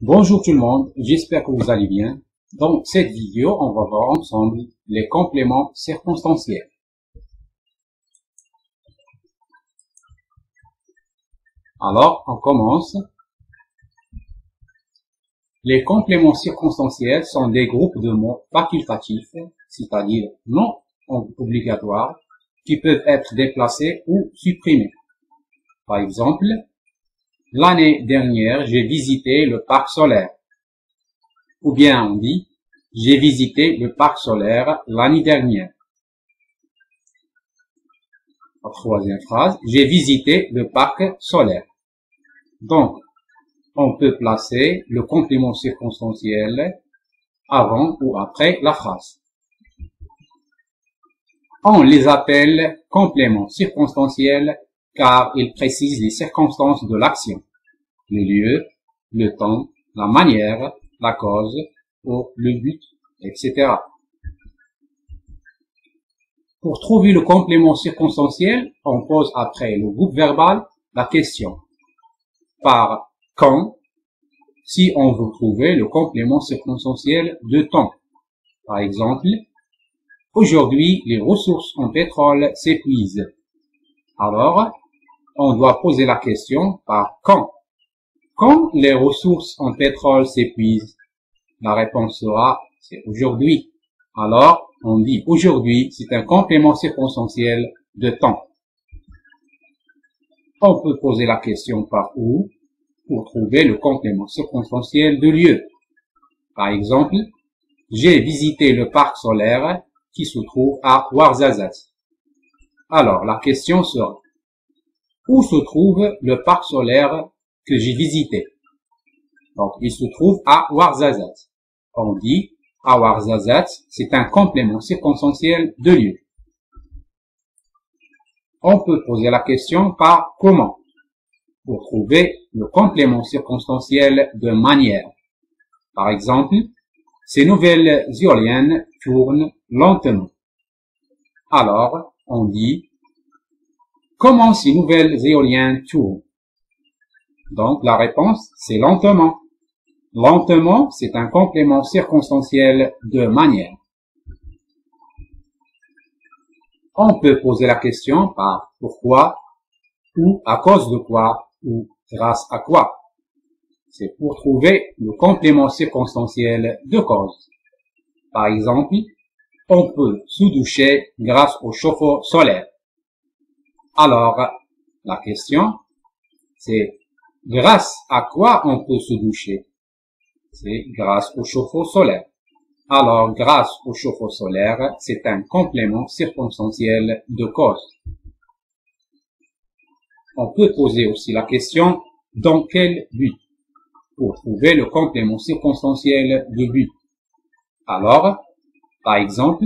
Bonjour tout le monde, j'espère que vous allez bien. Dans cette vidéo, on va voir ensemble les compléments circonstanciels. Alors, on commence. Les compléments circonstanciels sont des groupes de mots facultatifs, c'est-à-dire non obligatoires, qui peuvent être déplacés ou supprimés. Par exemple, l'année dernière, j'ai visité le parc solaire. Ou bien on dit, j'ai visité le parc solaire l'année dernière. Troisième phrase, j'ai visité le parc solaire. Donc, on peut placer le complément circonstanciel avant ou après la phrase. On les appelle compléments circonstanciels car ils précisent les circonstances de l'action, le lieu, le temps, la manière, la cause le but, etc. Pour trouver le complément circonstanciel, on pose après le groupe verbal la question par quand si on veut trouver le complément circonstanciel de temps. Par exemple, aujourd'hui les ressources en pétrole s'épuisent. Alors, on doit poser la question par quand. Quand les ressources en pétrole s'épuisent, la réponse sera c'est aujourd'hui. Alors, on dit aujourd'hui, c'est un complément circonstanciel de temps. On peut poser la question par où pour trouver le complément circonstanciel de lieu. Par exemple, j'ai visité le parc solaire qui se trouve à Ouarzazate. Alors, la question sera, où se trouve le parc solaire que j'ai visité. Donc, il se trouve à Ouarzazate. On dit à Ouarzazate, c'est un complément circonstanciel de lieu. On peut poser la question par comment pour trouver le complément circonstanciel de manière. Par exemple, ces nouvelles éoliennes tournent lentement. Alors, on dit Comment ces nouvelles éoliennes tournent? Donc la réponse, c'est lentement. Lentement, c'est un complément circonstanciel de manière. On peut poser la question par pourquoi ou à cause de quoi ou grâce à quoi. C'est pour trouver le complément circonstanciel de cause. Par exemple, on peut se doucher grâce au chauffe-eau solaire. Alors, la question, c'est grâce à quoi on peut se doucher? C'est grâce au chauffe-eau solaire. Alors, grâce au chauffe-eau solaire, c'est un complément circonstanciel de cause. On peut poser aussi la question dans quel but? Pour trouver le complément circonstanciel de but. Alors, par exemple,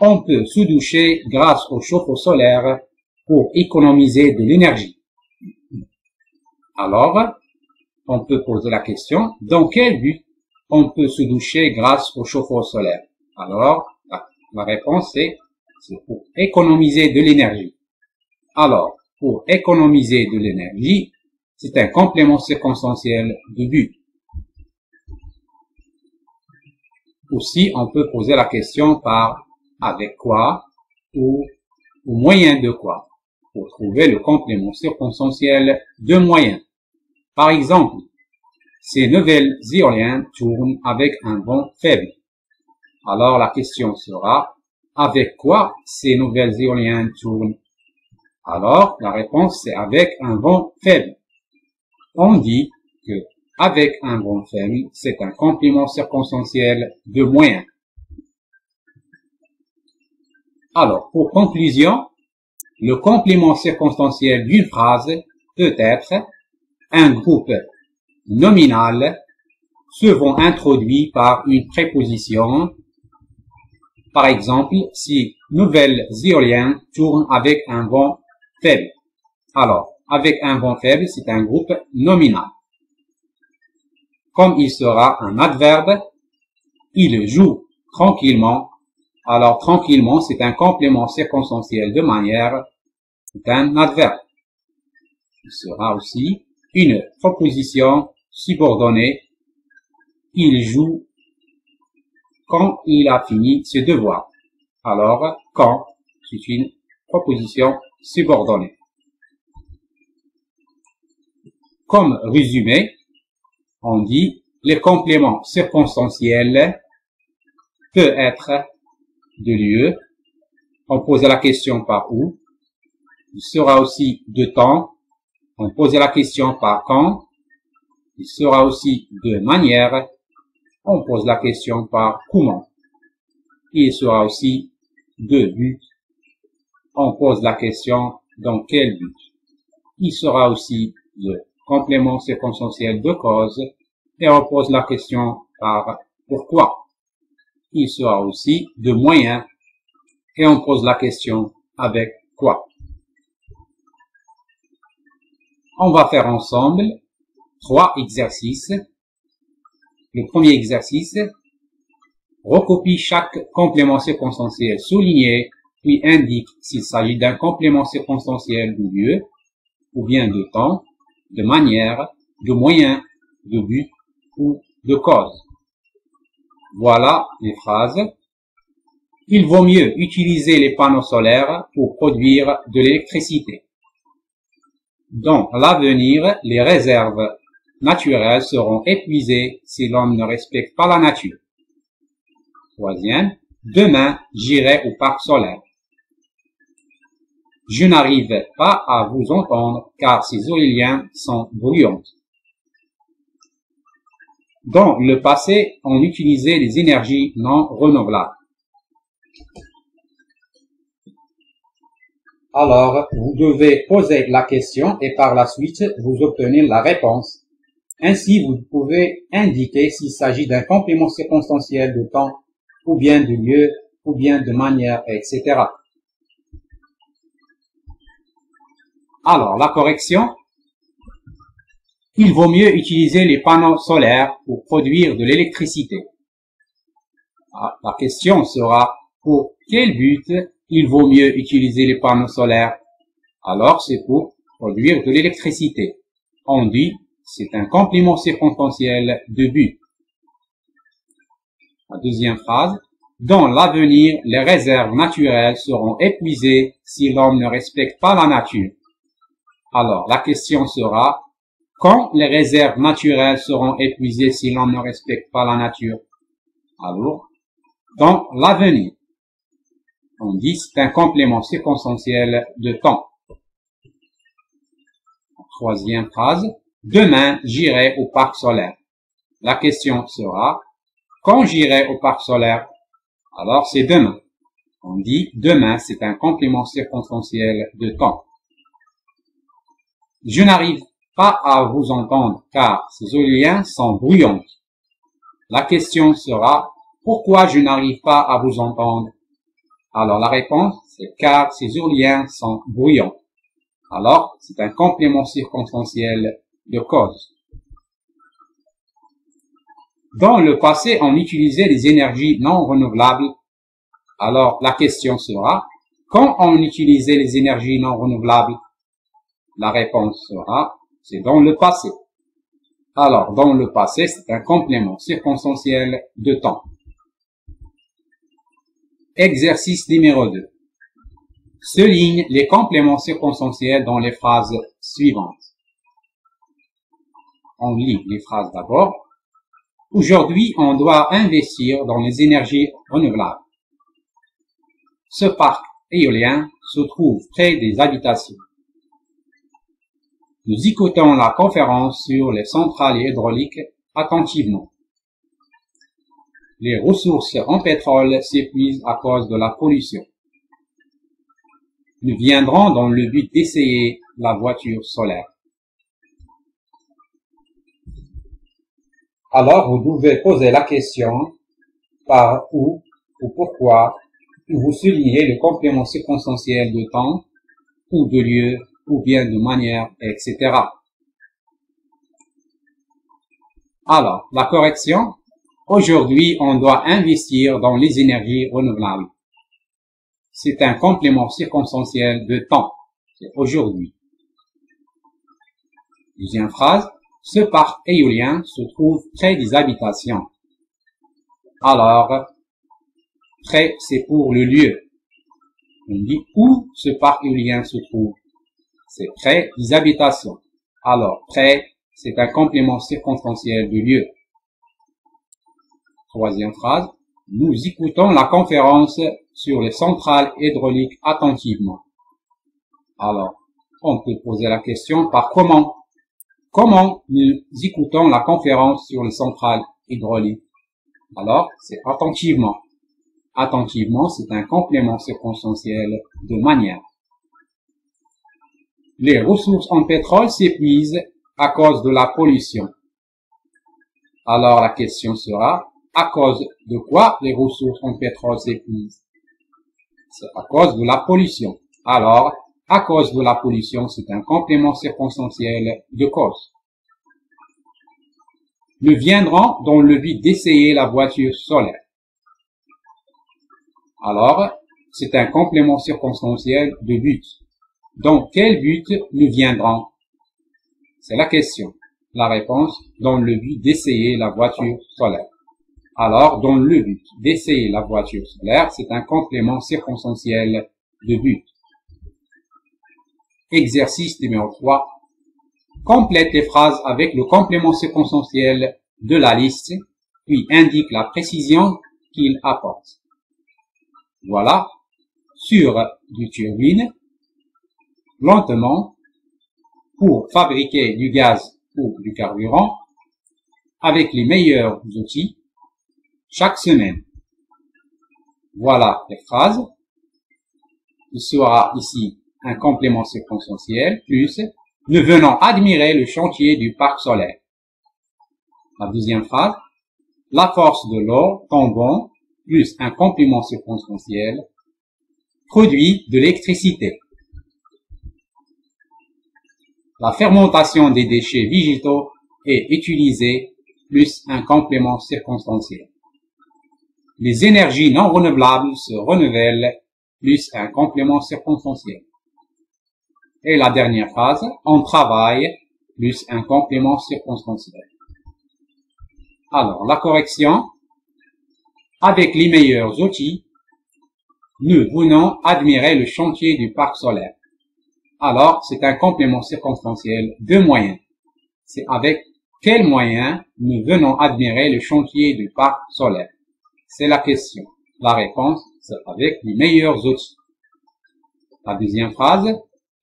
on peut se doucher grâce au chauffe-eau solaire pour économiser de l'énergie. Alors, on peut poser la question, dans quel but on peut se doucher grâce au chauffe-eau solaire? Alors, la, réponse est, c'est pour économiser de l'énergie. Alors, pour économiser de l'énergie, c'est un complément circonstanciel de but. Aussi, on peut poser la question par avec quoi ou au moyen de quoi pour trouver le complément circonstanciel de moyen. Par exemple, ces nouvelles éoliennes tournent avec un vent faible. Alors la question sera, avec quoi ces nouvelles éoliennes tournent? Alors la réponse c'est avec un vent faible. On dit que avec un vent faible, c'est un complément circonstanciel de moyen. Alors, pour conclusion, le complément circonstanciel d'une phrase peut être un groupe nominal souvent introduit par une préposition. Par exemple, si nouvelles éoliennes tournent avec un vent faible. Alors, avec un vent faible, c'est un groupe nominal. Comme il sera un adverbe, il joue tranquillement alors tranquillement, c'est un complément circonstanciel de manière d'un adverbe. Il sera aussi une proposition subordonnée il joue quand il a fini ses devoirs. Alors, quand, c'est une proposition subordonnée. Comme résumé, on dit les compléments circonstanciels peut être de lieu. On pose la question par où. Il sera aussi de temps. On pose la question par quand. Il sera aussi de manière. On pose la question par comment. Il sera aussi de but. On pose la question dans quel but. Il sera aussi de complément circonstanciel de cause et on pose la question par pourquoi. Il sera aussi de moyens et on pose la question avec quoi. On va faire ensemble trois exercices. Le premier exercice, recopie chaque complément circonstanciel souligné, puis indique s'il s'agit d'un complément circonstanciel de lieu, ou bien de temps, de manière, de moyen, de but ou de cause. Voilà les phrases. Il vaut mieux utiliser les panneaux solaires pour produire de l'électricité. Dans l'avenir, les réserves naturelles seront épuisées si l'homme ne respecte pas la nature. Troisième, demain, j'irai au parc solaire. Je n'arrive pas à vous entendre car ces éoliens sont bruyants. Dans le passé, on utilisait les énergies non renouvelables. Alors, vous devez poser la question et par la suite, vous obtenez la réponse. Ainsi, vous pouvez indiquer s'il s'agit d'un complément circonstanciel de temps, ou bien de lieu, ou bien de manière, etc. Alors, la correction. Il vaut mieux utiliser les panneaux solaires pour produire de l'électricité. Ah, la question sera, pour quel but il vaut mieux utiliser les panneaux solaires Alors, c'est pour produire de l'électricité. On dit, c'est un complément circonstanciel de but. La deuxième phrase, dans l'avenir, les réserves naturelles seront épuisées si l'homme ne respecte pas la nature. Alors, la question sera, quand les réserves naturelles seront épuisées si l'on ne respecte pas la nature? Alors, dans l'avenir. On dit c'est un complément circonstanciel de temps. Troisième phrase. Demain, j'irai au parc solaire. La question sera, quand j'irai au parc solaire? Alors, c'est demain. On dit demain, c'est un complément circonstanciel de temps. Je n'arrive pas à vous entendre car ces éoliens sont bruyants. La question sera pourquoi je n'arrive pas à vous entendre? Alors la réponse c'est car ces éoliens sont bruyants. Alors c'est un complément circonstanciel de cause. Dans le passé, on utilisait des énergies non renouvelables. Alors la question sera, quand on utilisait les énergies non renouvelables? La réponse sera, c'est dans le passé. Alors, dans le passé, c'est un complément circonstanciel de temps. Exercice numéro 2. Souligne les compléments circonstanciels dans les phrases suivantes. On lit les phrases d'abord. Aujourd'hui, on doit investir dans les énergies renouvelables. Ce parc éolien se trouve près des habitations. Nous écoutons la conférence sur les centrales hydrauliques attentivement. Les ressources en pétrole s'épuisent à cause de la pollution. Nous viendrons dans le but d'essayer la voiture solaire. Alors vous devez poser la question par où ou pourquoi vous soulignez le complément circonstanciel de temps ou de lieu ou bien de manière, etc. Alors, la correction. Aujourd'hui, on doit investir dans les énergies renouvelables. C'est un complément circonstanciel de temps. C'est aujourd'hui. Deuxième phrase. ce parc éolien se trouve près des habitations. Alors, près, c'est pour le lieu. On dit où ce parc éolien se trouve. C'est près des habitations. Alors, près, c'est un complément circonstanciel du lieu. Troisième phrase. Nous écoutons la conférence sur les centrales hydrauliques attentivement. Alors, on peut poser la question par comment? Comment nous écoutons la conférence sur les centrales hydrauliques? Alors, c'est attentivement. Attentivement, c'est un complément circonstanciel de manière. Les ressources en pétrole s'épuisent à cause de la pollution. Alors la question sera, à cause de quoi les ressources en pétrole s'épuisent? C'est à cause de la pollution. Alors, à cause de la pollution, c'est un complément circonstanciel de cause. Nous viendrons dans le but d'essayer la voiture solaire. Alors, c'est un complément circonstanciel de but. Dans quel but nous viendrons? C'est la question. La réponse, dans le but d'essayer la voiture solaire. Alors, dans le but d'essayer la voiture solaire, c'est un complément circonstanciel de but. Exercice numéro 3. Complète les phrases avec le complément circonstanciel de la liste, puis indique la précision qu'il apporte. Voilà. Sur du turbine, lentement, pour fabriquer du gaz ou du carburant, avec les meilleurs outils, chaque semaine. Voilà les phrases. Il sera ici un complément circonstanciel, plus nous venons admirer le chantier du parc solaire. La deuxième phrase, la force de l'eau tombant, plus un complément circonstanciel, produit de l'électricité. La fermentation des déchets végétaux est utilisée, plus un complément circonstanciel. Les énergies non renouvelables se renouvellent, plus un complément circonstanciel. Et la dernière phrase, on travaille plus un complément circonstanciel. Alors, la correction, avec les meilleurs outils, nous venons admirer le chantier du parc solaire. Alors, c'est un complément circonstanciel de moyens. C'est avec quels moyens nous venons admirer le chantier du parc solaire C'est la question. La réponse, c'est avec les meilleurs outils. La deuxième phrase,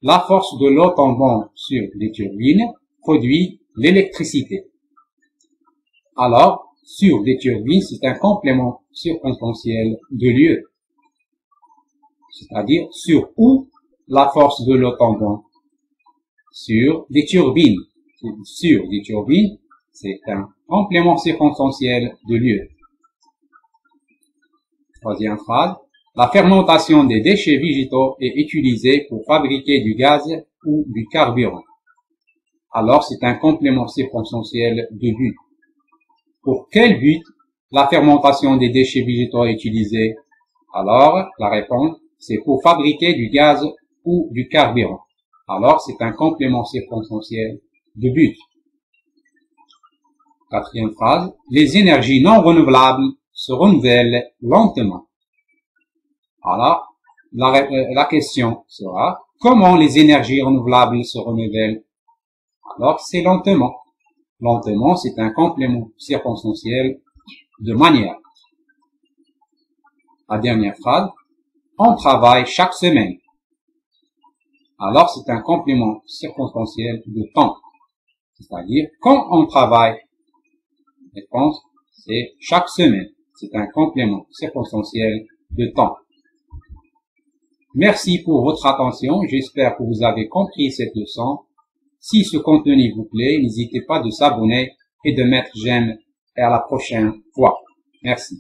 la force de l'eau tombant sur les turbines produit l'électricité. Alors, sur des turbines, c'est un complément circonstanciel de lieu. C'est-à-dire sur où la force de l'eau tombant Sur des turbines. Sur des turbines, c'est un complément circonstanciel de lieu. Troisième phrase. La fermentation des déchets végétaux est utilisée pour fabriquer du gaz ou du carburant. Alors c'est un complément circonstanciel de but. Pour quel but la fermentation des déchets végétaux est utilisée? Alors la réponse c'est pour fabriquer du gaz ou du carburant. Alors c'est un complément circonstanciel de but. Quatrième phrase. Les énergies non renouvelables se renouvellent lentement. Alors, la, euh, la question sera, comment les énergies renouvelables se renouvellent? Alors, c'est lentement. Lentement, c'est un complément circonstanciel de manière. La dernière phrase, on travaille chaque semaine. Alors, c'est un complément circonstanciel de temps. C'est-à-dire, quand on travaille, réponse, c'est chaque semaine. C'est un complément circonstanciel de temps. Merci pour votre attention. J'espère que vous avez compris cette leçon. Si ce contenu vous plaît, n'hésitez pas de s'abonner et de mettre j'aime à la prochaine fois. Merci.